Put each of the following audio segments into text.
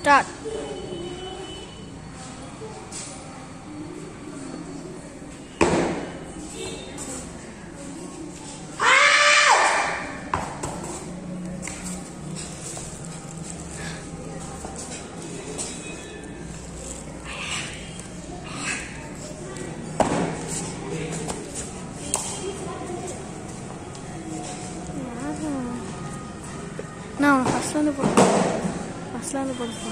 start. Não, não faço nada اصلا برضه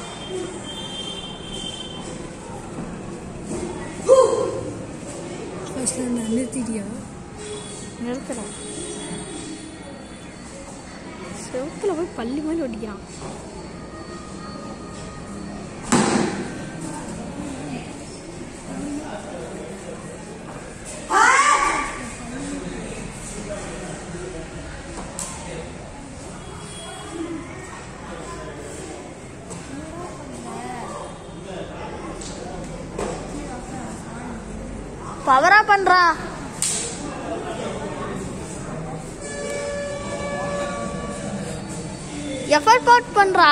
اصلا நிறுத்திட்டியா நிறுத்தலாம் செவத்தில் போய் பள்ளி மாதிரி ஒட்டிக்கிறான் பவரா பண்றா. எஃபர்ட் போட் பண்றா.